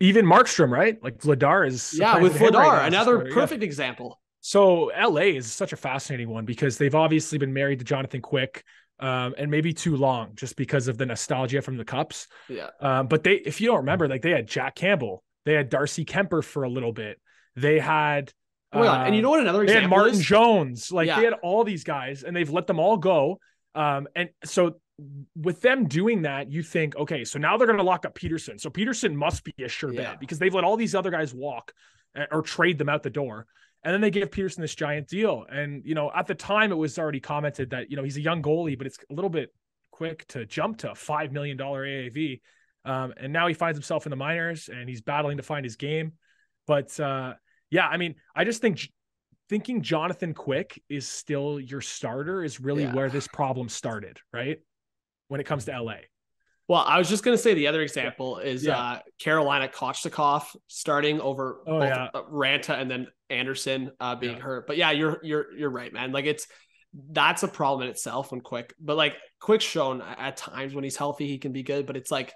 Even Markstrom, right? Like Vladar is yeah with right Vladar, a another. Yeah. perfect example. So LA is such a fascinating one because they've obviously been married to Jonathan Quick, um, and maybe too long just because of the nostalgia from the cups. Yeah, Um, but they, if you don't remember, like they had Jack Campbell, they had Darcy Kuemper for a little bit, they had. oh god! And you know what another They had Martin is? Jones, like Yeah. they had all these guys, and they've let them all go. Um, and so with them doing that, you think, okay, so now they're going to lock up Petersen. So Petersen must be a sure Yeah. bet because they've let all these other guys walk uh, or trade them out the door. And then they give Petersen this giant deal. And, you know, at the time it was already commented that, you know, he's a young goalie, but it's a little bit quick to jump to a $5 million AAV. Um, and now he finds himself in the minors and he's battling to find his game. But uh, yeah, I mean, I just think thinking Jonathan Quick is still your starter is really Yeah. where this problem started, right? When it comes to LA. Well, I was just going to say the other example is Yeah. uh, Carolina Kochetkov starting over Oh, both yeah. uh, Raanta and then Andersen uh, being Yeah. hurt. But yeah, you're you're you're right, man. Like it's that's a problem in itself when Quick, but like Quick's shown at times when he's healthy he can be good, but it's like,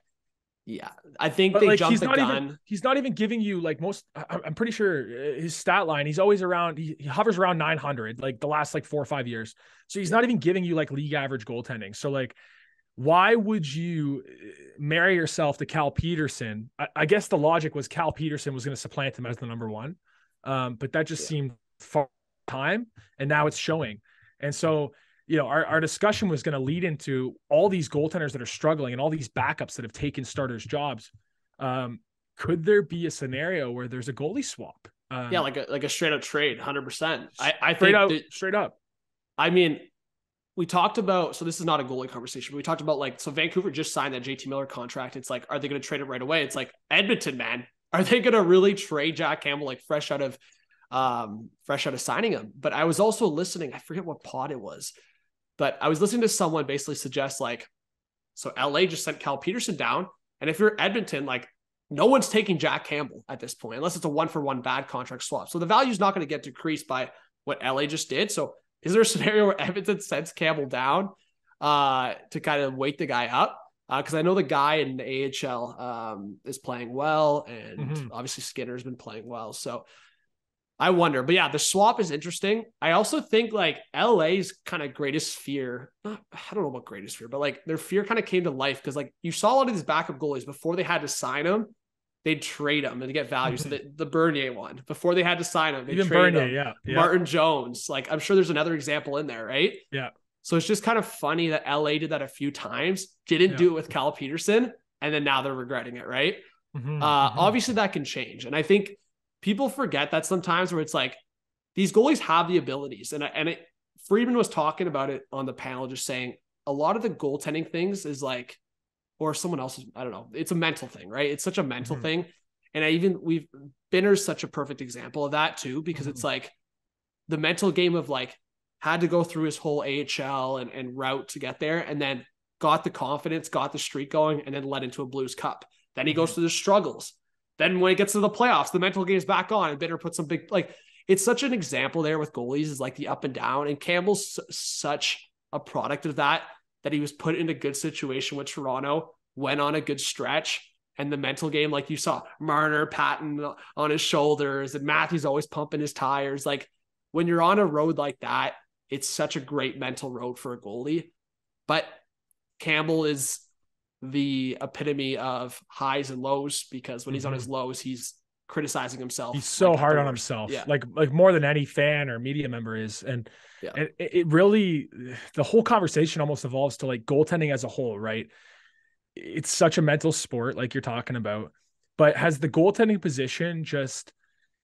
yeah, I think But they like jumped he's the not gun. even he's not even giving you like most I'm pretty sure uh, his stat line he's always around he, he hovers around 900 like the last like 4 or 5 years. So he's not even giving you like league average goaltending. So like why would you uh, marry yourself to Cal Petersen? I, I guess the logic was Cal Petersen was going to supplant him as the number 1. Um but that just Yeah. seemed far time and now it's showing. And so you know, our, our discussion was going to lead into all these goaltenders that are struggling and all these backups that have taken starters' jobs. Um, could there be a scenario where there's a goalie swap? Um, yeah, like a like a straight up trade, hundred percent. I I straight think out, that- straight up. I mean, we talked about so this is not a goalie conversation, but we talked about like so Vancouver just signed that JT Miller contract. It's like, are they going to trade it right away? It's like Edmonton, man. Are they going to really trade Jack Campbell like fresh out of um fresh out of signing him? But I was also listening, I forget what pod it was, but I was listening to someone basically suggest like, so LA just sent Cal Petersen down. And if you're Edmonton, like no one's taking Jack Campbell at this point, unless it's a one for one bad contract swap. So the value is not going to get decreased by what LA just did. So is there a scenario where Edmonton sends Campbell down uh, to kind of wake the guy up? Because uh, I know the guy in the AHL um, is playing well, and mm-hmm. obviously Skinner's been playing well. So I wonder, but yeah, the swap is interesting. I also think like LA's kind of greatest fear, not, I don't know about greatest fear, but like their fear kind of came to life because like you saw a lot of these backup goalies before they had to sign them they'd trade him and get value. so the, the Bernier one before they had to sign him, they even Bernier, him. Yeah, yeah, Martin Jones. Like I'm sure there's another example in there, right? Yeah. So it's just kind of funny that LA did that a few times, didn't yeah. do it with Cal Petersen, and then now they're regretting it, right? Mm-hmm, uh, mm-hmm. Obviously, that can change, and I think people forget that sometimes where it's like these goalies have the abilities, and and it, Friedman was talking about it on the panel, just saying a lot of the goaltending things is like or someone else's. I don't know. It's a mental thing, right? It's such a mental mm-hmm. thing. And I even we've Binner's such a perfect example of that too, because mm-hmm. it's like the mental game of like had to go through his whole AHL and, and route to get there, and then got the confidence, got the streak going, and then led into a Blues Cup. Then he mm-hmm. goes through the struggles. Then when he gets to the playoffs, the mental game's back on, and Binner puts some big like. It's such an example there with goalies is like the up and down, and Campbell's such a product of that that he was put in a good situation with Toronto went on a good stretch and the mental game, like you saw Marner patting on his shoulders and Matthews always pumping his tires. Like when you're on a road like that, it's such a great mental road for a goalie. But Campbell is the epitome of highs and lows because when mm-hmm. he's on his mm-hmm. lows, he's criticizing himself. He's so like hard on himself, yeah. like like more than any fan or media member is, and yeah. and it really the whole conversation almost evolves to like goaltending as a whole, right? it's such a mental sport, like you're talking about. But has the goaltending position just,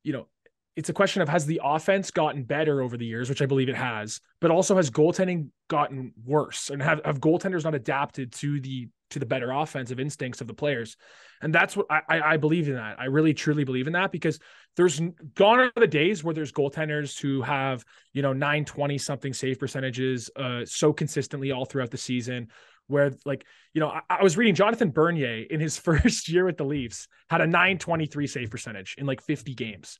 you know, it's a question of has the offense gotten better over the years, which I believe it has, but also has goaltending gotten worse, and have have goaltenders not adapted to the to the better offensive instincts of the players, and that's what I I believe in that. I really truly believe in that because there's gone are the days where there's goaltenders who have you know 920 something save percentages uh, so consistently all throughout the season where like you know I, I, was reading Jonathan Bernier in his first year with the Leafs had a 923 save percentage in like 50 games.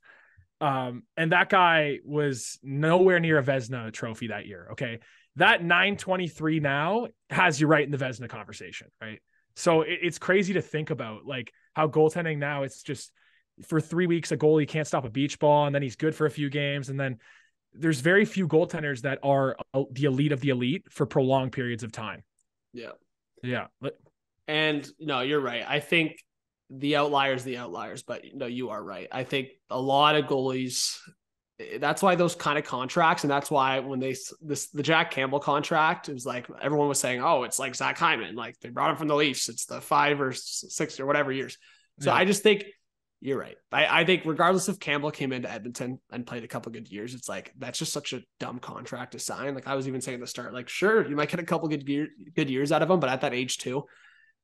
Um, and that guy was nowhere near a Vezina trophy that year. Okay. That 923 now has you right in the Vezina conversation, right? So it, it's crazy to think about like how goaltending now it's just for three weeks a goalie can't stop a beach ball and then he's good for a few games and then there's very few goaltenders that are the elite of the elite for prolonged periods of time. Yeah. Yeah. And no, you're right. I think the outliers, the outliers, but no, you are right. I think a lot of goalies. Eh, that's why those kind of contracts, and that's why when they this the Jack Campbell contract, it was like everyone was saying, "Oh, it's like Zach Hyman, like they brought him from the Leafs. It's the five or six or whatever years." So yeah. I just think you're right. I, I think regardless if Campbell came into Edmonton and played a couple good years, it's like that's just such a dumb contract to sign. Like I was even saying at the start, like sure you might get a couple good year, good years out of him, but at that age too,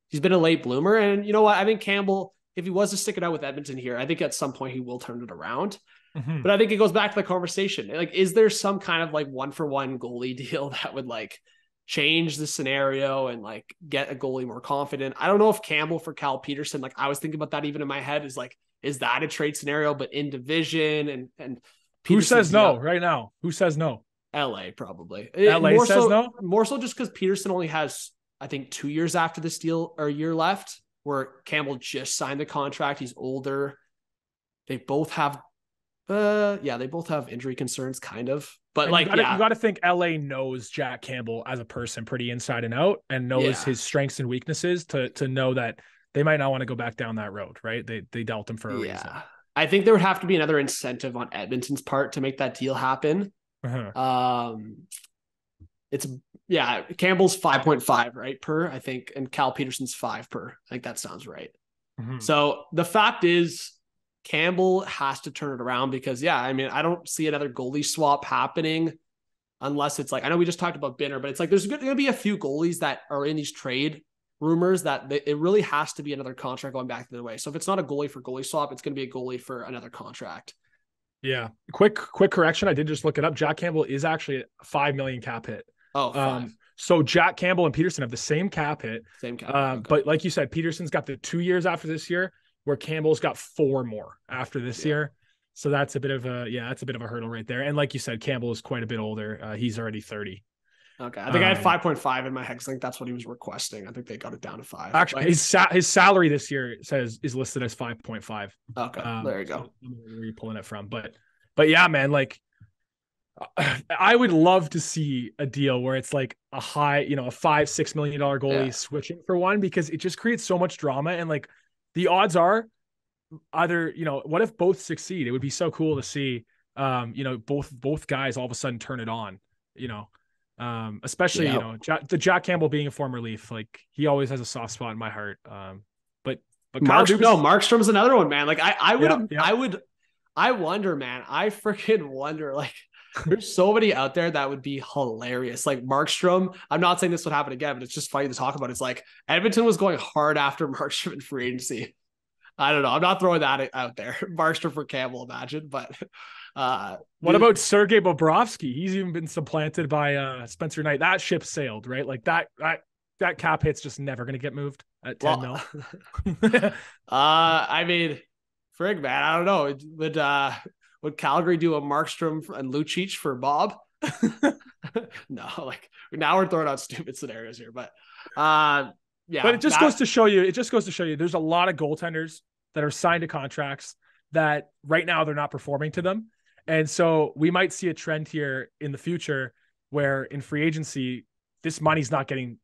he's been a late bloomer. And you know what? I think Campbell, if he was to stick it out with Edmonton here, I think at some point he will turn it around. Mm-hmm. But I think it goes back to the conversation. Like, is there some kind of like one for one goalie deal that would like change the scenario and like get a goalie more confident? I don't know if Campbell for Cal Petersen, like I was thinking about that even in my head, is like is that a trade scenario? But in division and and who says no right now? Who says no? LA probably. LA more says so, no. More so just because Petersen only has I think two years after this deal or a year left, where Campbell just signed the contract. He's older. They both have uh yeah, they both have injury concerns, kind of. But and like, you gotta, yeah. you got to think LA knows Jack Campbell as a person pretty inside and out, and knows yeah. his strengths and weaknesses to to know that they might not want to go back down that road, right? They they dealt him for a yeah. reason. I think there would have to be another incentive on Edmonton's part to make that deal happen. Uh-huh. Um, it's yeah, Campbell's five point five right per I think, and Cal Peterson's five per. I think that sounds right. Mm-hmm. So the fact is, Campbell has to turn it around because yeah, I mean I don't see another goalie swap happening unless it's like I know we just talked about Binner, but it's like there's going to be a few goalies that are in these trade rumors that they, it really has to be another contract going back the other way. So if it's not a goalie for goalie swap, it's going to be a goalie for another contract. Yeah. Quick quick correction. I did just look it up. Jack Campbell is actually a five million cap hit. Oh, five. Um, so Jack Campbell and Petersen have the same cap hit. same cap. Um, okay. But like you said, Petersen's got the two years after this year, where Campbell's got four more after this Yeah. year. So that's a bit of a yeah, that's a bit of a hurdle right there. And like you said, Campbell is quite a bit older. Uh, he's already thirty. okay, I think I had um, five point five in my I think that's what he was requesting. I think they got it down to five. Actually, But- his sa- his salary this year says is listed as five point five. okay, Um, there you go. Don't where you're pulling it from, but but yeah, man, like I would love to see a deal where it's like a high, you know, a five six million dollar goalie Yeah. switching for one because it just creates so much drama and like the odds are either you know what if both succeed? It would be so cool to see, um, you know, both both guys all of a sudden turn it on, you know. Um, especially Yeah. you know Jack, the Jack Campbell being a former Leaf, like he always has a soft spot in my heart. Um, but but Mark, Dubas- no, Markstrom's another one, man. Like I, I would, Yeah, yeah. I would, I wonder, man. I freaking wonder. Like, there's so many out there that would be hilarious. Like Markstrom. I'm not saying this would happen again, but it's just funny to talk about. It's like Edmonton was going hard after Markstrom in free agency. I don't know. I'm not throwing that out there. Markstrom for Campbell, imagine. But uh What about Sergei Bobrovsky? He's even been supplanted by uh Spencer Knight. That ship sailed, right? Like that that that cap hit's just never gonna get moved at 10 well, mil. uh I mean, frig, man. I don't know. Would uh would Calgary do a Markstrom and Lucic for Bob? no, like now we're throwing out stupid scenarios here, but uh yeah. but it just that- goes to show you, it just goes to show you there's a lot of goaltenders that are signed to contracts that right now they're not performing to them. And so we might see a trend here in the future where in free agency, this money's not getting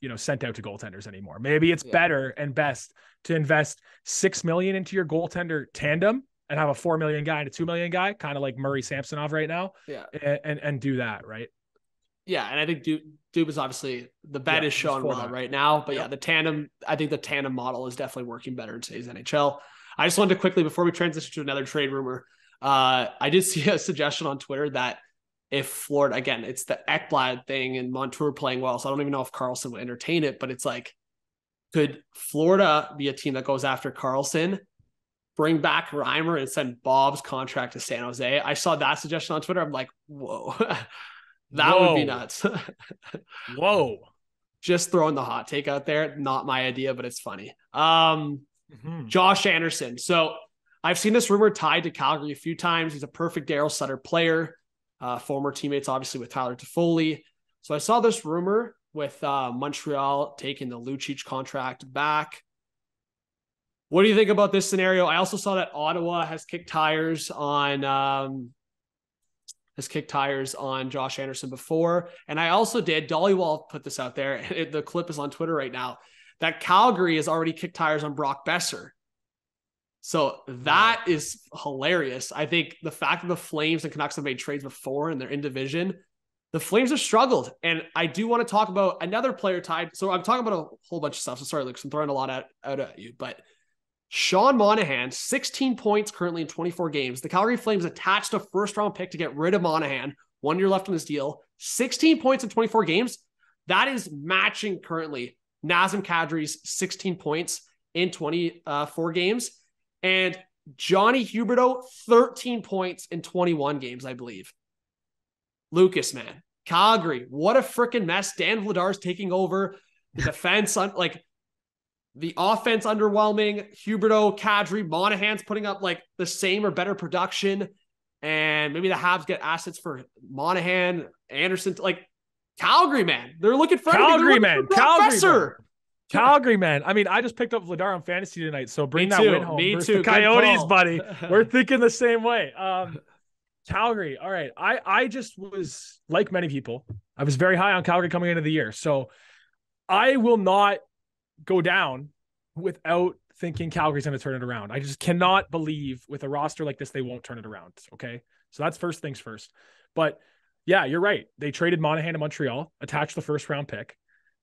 you know sent out to goaltenders anymore. Maybe it's Yeah. better and best to invest six million into your goaltender tandem and have a four million guy and a two million guy, kind of like Murray Samsonov right now, yeah. and, and and do that right. Yeah, and I think Dube, Dube is obviously the bet Yeah, is showing well right now. But yeah, Yep. the tandem, I think the tandem model is definitely working better in today's NHL. I just wanted to quickly before we transition to another trade rumor, uh, I did see a suggestion on Twitter that if Florida again, it's the Ekblad thing and Montour playing well, so I don't even know if Karlsson would entertain it, but it's like, could Florida be a team that goes after Karlsson? Bring back Reimer and send Bob's contract to San Jose. I saw that suggestion on Twitter. I'm like, whoa, that would be nuts. Whoa. just throwing the hot take out there. Not my idea, but it's funny. Um, Mhm. Josh Anderson. So I've seen this rumor tied to Calgary a few times. He's a perfect Daryl Sutter player, uh, former teammates, obviously, with Tyler Toffoli. So I saw this rumor with uh, Montreal taking the Lucic contract back. What do you think about this scenario? I also saw that Ottawa has kicked tires on um, has kicked tires on Josh Anderson before, and I also did. Dolly Wall put this out there. It, the clip is on Twitter right now. That Calgary has already kicked tires on Brock Boeser. So that is hilarious. I think the fact that the Flames and Canucks have made trades before and they're in division, the Flames have struggled. And I do want to talk about another player tied. So I'm talking about a whole bunch of stuff. So sorry, Luke, I'm throwing a lot out, out at you, but Sean Monahan, 16 points currently in 24 games. The Calgary Flames attached a first round pick to get rid of Monahan. One year left on this deal. 16 points in 24 games. That is matching currently Nazem Kadri's 16 points in 24 games. And Johnny Huberdeau, 13 points in 21 games, I believe. Lucas, man. Calgary, what a freaking mess. Dan Vladar's taking over the defense. un- like the offense underwhelming. Huberdeau, Kadri, Monahan's putting up like the same or better production. And maybe the Habs get assets for Monahan, Anderson. Like Calgary, man. They're looking for Calgary, looking man. for Calgary, Boeser. Calgary, man. I mean, I just picked up Vladar on fantasy tonight, so bring Me that too. win home. Me versus too. The Coyotes, buddy. We're thinking the same way. Um, Calgary. All right. I I just was like many people. I was very high on Calgary coming into the year, so I will not go down without thinking Calgary's going to turn it around. I just cannot believe with a roster like this they won't turn it around. Okay, so that's first things first. But yeah, you're right. They traded Monahan to Montreal, attached the first round pick.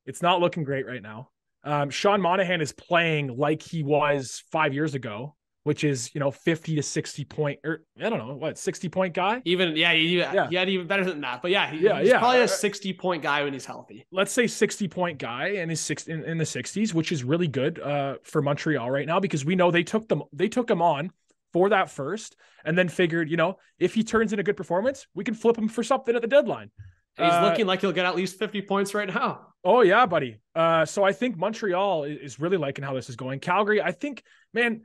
It's not looking great right now. Um, Sean Monahan is playing like he was five years ago which is you know 50 to 60 point or I don't know what 60 point guy. Even yeah, he, Yeah. he had even better than that. But yeah, he, Yeah, he's yeah. probably Uh, a 60 point guy when he's healthy. Let's say 60 point guy and is six in, in the 60s, which is really good uh, for Montreal right now because we know they took them they took him on for that first and then figured you know if he turns in a good performance we can flip him for something at the deadline. He's Uh, looking like he'll get at least 50 points right now. Oh yeah, buddy. Uh, so I think Montreal is really liking how this is going. Calgary, I think, man,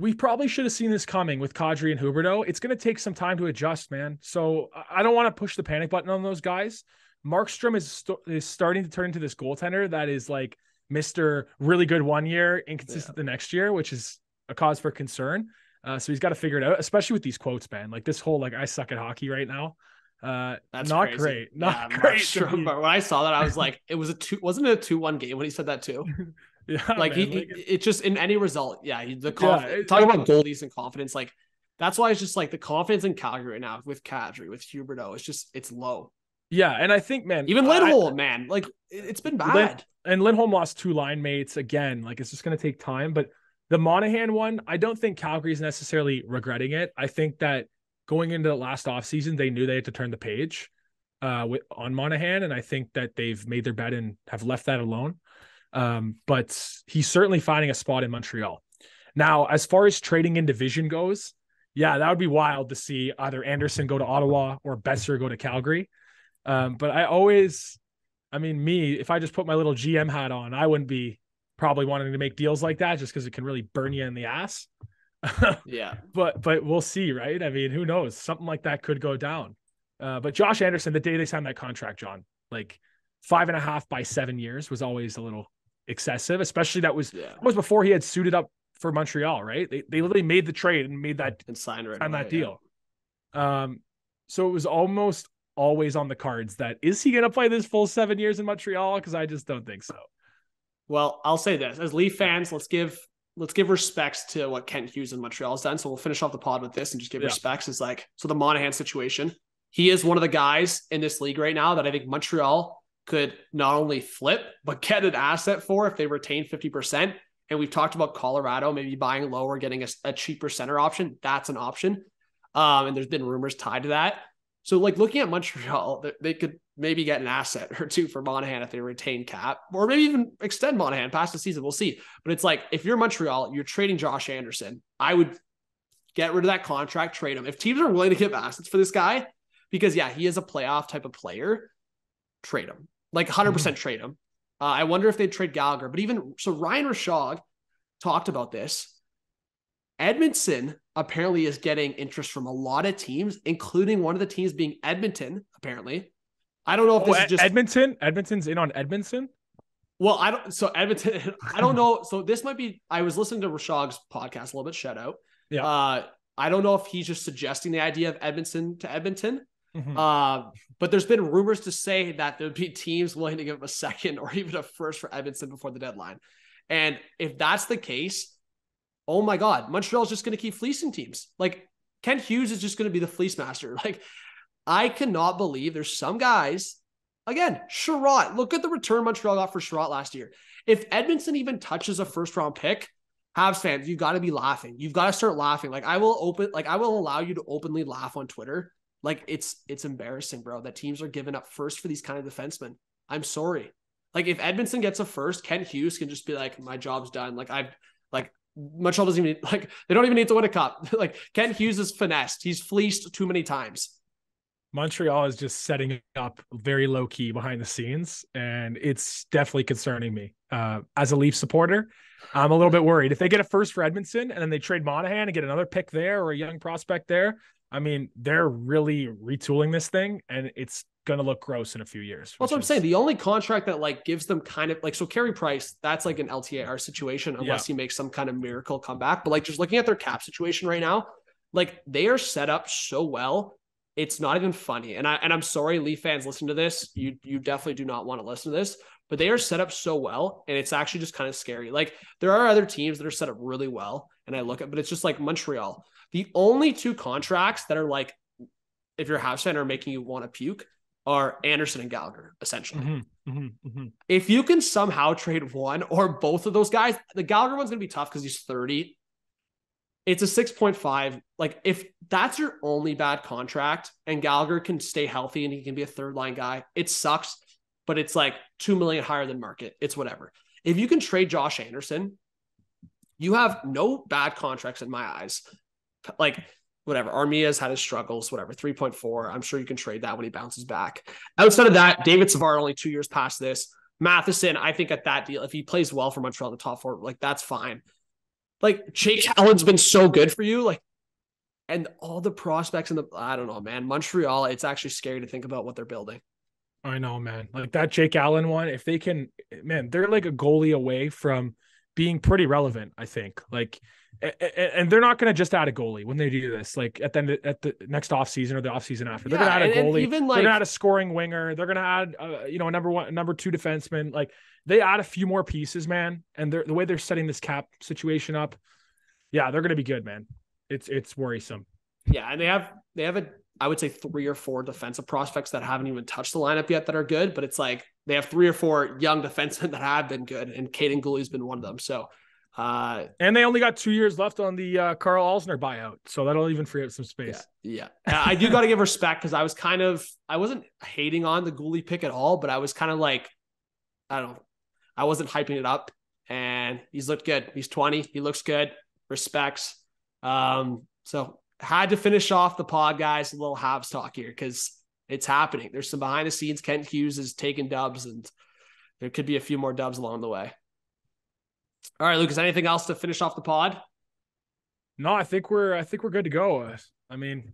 we probably should have seen this coming with Kadri and Huberdeau. It's going to take some time to adjust, man. So I- don't want to push the panic button on those guys. Markstrom is st- is starting to turn into this goaltender that is like Mister really good one year, inconsistent the next year, which is a cause for concern. Uh, so he's got to figure it out, especially with these quotes, man. Like this whole like I suck at hockey right now. Uh, That's not crazy. great. Not Yeah, great. Markstrom, but when I saw that, I was like, it was a two, wasn't it a two one game when he said that too? yeah, Like man, he, he- it just in any result, yeah. he- The conf- it- talking about goalies and confidence, like that's why it's just like the confidence in Calgary right now with Kadri, with Huberdeau, it's just it's low. Yeah, and I think, man, Even I- Lindholm, man, like it, it's been bad. and Lindholm lost two line mates again. Like it's just going to take time. But the Monahan one, I don't think Calgary's necessarily regretting it. I think that going into the last offseason, they knew they had to turn the page uh, with, on Monahan, and I think that they've made their bet and have left that alone. Um, but he's certainly finding a spot in Montreal. Now, as far as trading in division goes, yeah, that would be wild to see either Anderson go to Ottawa or Boeser go to Calgary. Um, but I always, I mean, me, if I just put my little GM hat on, I wouldn't be probably wanting to make deals like that just because it can really burn you in the ass. Yeah, but but we'll see, right? I mean, who knows? Something like that could go down. Uh, but Josh Anderson, the day they signed that contract, John, like five and a half by seven years was always a little excessive, especially that was yeah, was before he had suited up for Montreal, right? They they literally made the trade and made that and signed right away, that yeah. deal. Um, so it was almost always on the cards that is he going to play this full seven years in Montreal? Because I just don't think so. Well, I'll say this: as Leaf fans, let's give let's give respects to what Kent Hughes in Montreal has done. So we'll finish off the pod with this and just give Yeah. respects. Is like so the Monahan situation. He is one of the guys in this league right now that I think Montreal could not only flip but get an asset for if they retain fifty percent. And we've talked about Colorado maybe buying lower, getting a, a cheaper center option. That's an option. Um, and there's been rumors tied to that. So, like looking at Montreal, they could maybe get an asset or two for Monahan if they retain cap, or maybe even extend Monahan past the season. We'll see. But it's like if you're Montreal, you're trading Josh Anderson. I would get rid of that contract, trade him. If teams are willing to give assets for this guy, because yeah, he is a playoff type of player, trade him. Like 100% trade him. Uh, I wonder if they'd trade Gallagher, but even so, Ryan Rashog talked about this. Edmondson apparently is getting interest from a lot of teams, including one of the teams being Edmonton. Apparently, I don't know if Oh, this is just Edmonton, Edmonton's in on Edmondson. well. I don't. So Edmonton, I don't know. So this might be. I was listening to Rashog's podcast a little bit. Shout out. Yeah. Uh, I don't know if he's just suggesting the idea of Edmondson to Edmonton. Mhm. Uh, but there's been rumors to say that there'd be teams willing to give him a second or even a first for Edmundson before the deadline. And if that's the case, oh my God, Montreal's just going to keep fleecing teams. Like Kent Hughes is just going to be the fleece master. Like I cannot believe there's some guys. Again, Chiarot. Look at the return Montreal got for Chiarot last year. If Edmundson even touches a first round pick, Habs fans, you've got to be laughing. You've got to start laughing. Like I will open, like I will allow you to openly laugh on Twitter. Like it's it's embarrassing, bro, that teams are giving up first for these kind of defensemen. I'm sorry. Like if Edmundson gets a first, Kent Hughes can just be like, my job's done. Like I've like Montreal doesn't even like they don't even need to win a cup. like Kent Hughes is finessed. He's fleeced too many times. Montreal is just setting up very low key behind the scenes, and it's definitely concerning me. Uh, as a Leaf supporter, I'm a little bit worried. If they get a first for Edmundson and then they trade Monahan and get another pick there or a young prospect there, I mean, they're really retooling this thing, and it's gonna look gross in a few years. That's what I'm which saying. The only contract that like gives them kind of like so Carey Price, that's like an LTIR situation unless he makes some kind of miracle comeback. But like just looking at their cap situation right now, like they are set up so well. It's not even funny. And I and I'm sorry, Leaf fans, listen to this. You you definitely do not want to listen to this, but they are set up so well, and it's actually just kind of scary. Like there are other teams that are set up really well, and I look at, but it's just like Montreal. The only two contracts that are like, if you're Habs fan, are making you want to puke are Anderson and Gallagher, essentially. Mhm, mhm, mhm. If you can somehow trade one or both of those guys, the Gallagher one's gonna be tough because he's 30. it's a 6.5. Like if that's your only bad contract and Gallagher can stay healthy and he can be a third line guy, it sucks, but it's like 2 million higher than market. It's whatever. If you can trade Josh Anderson, you have no bad contracts in my eyes. Like whatever. Armia's had his struggles, whatever. 3.4. I'm sure you can trade that when he bounces back. Outside of that, David Savard only two years past this. Matheson, I think at that deal, if he plays well for Montreal in the top four, like that's fine. Like Jake Allen's been so good for you, like, and all the prospects in the I don't know, man. Montreal, it's actually scary to think about what they're building. I know, man. Like that Jake Allen one, if they can, man, they're like a goalie away from being pretty relevant. I think, like, and they're not going to just add a goalie when they do this. Like at the at the next off season or the off season after, they're going to add a goalie. Even like, they're going to add a scoring winger. They're going to add, uh, you know, a number one, number two defenseman. Like they add a few more pieces, man. And they're the way they're setting this cap situation up. Yeah, they're going to be good, man. It's it's worrisome. Yeah, and they have they have a I would say three or four defensive prospects that haven't even touched the lineup yet that are good, but it's like they have three or four young defensemen that have been good, and Kaiden Guhle's been one of them. So, uh, and they only got two years left on the uh, Karl Alzner buyout, so that'll even free up some space. Yeah, yeah. I do got to give respect because I was kind of I wasn't hating on the Guhle pick at all, but I was kind of like, I don't know, I wasn't hyping it up, and he's looked good. He's twenty, he looks good. Respects. Um, so had to finish off the pod, guys. A little Habs talk here because it's happening. There's some behind the scenes. Kent Hughes is taking dubs, and there could be a few more dubs along the way. All right, Lucas. Anything else to finish off the pod? No, I think we're I think we're good to go. I mean,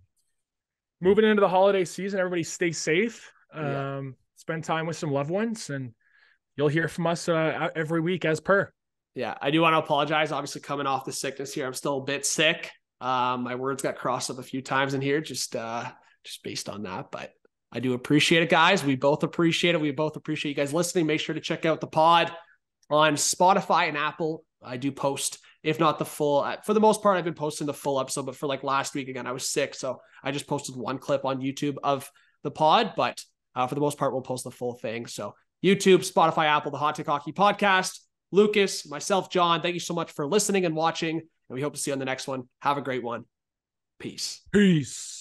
moving into the holiday season, everybody stay safe. Yeah. Um, spend time with some loved ones, and you'll hear from us uh, every week as per. Yeah, I do want to apologize. Obviously, coming off the sickness here, I'm still a bit sick. Um, my words got crossed up a few times in here, just uh, just based on that. But I do appreciate it, guys. We both appreciate it. We both appreciate you guys listening. Make sure to check out the pod on Spotify and Apple. I do post, if not the full, uh, for the most part, I've been posting the full episode, but for like last week, again, I was sick. So I just posted one clip on YouTube of the pod, but uh, for the most part, we'll post the full thing. So YouTube, Spotify, Apple, the Hot Take Hockey podcast. Lucas, myself, John, thank you so much for listening and watching. And we hope to see you on the next one. Have a great one. Peace. Peace.